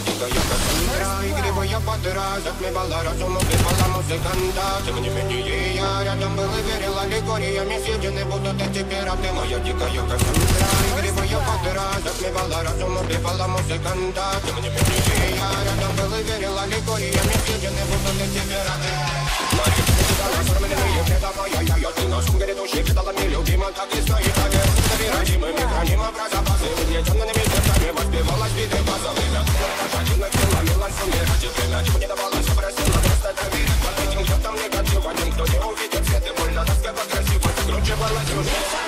дико, ярко Игра, игривая подыра, захлебала разум, убивала музыканта Тем не менее я рядом был и верила аллегориями съедены будут эти пираты Моя дикая кассандра, игривая подыра, захлебала разум, убивала музыканта Тем не менее я рядом был и верил аллегориями съедены будут эти пираты Мои педалы оформленные, это моя я, ты наш грядущий, педалами любима, так и стоит, так и родимыми, храним образа, базы, мне темными barbachos.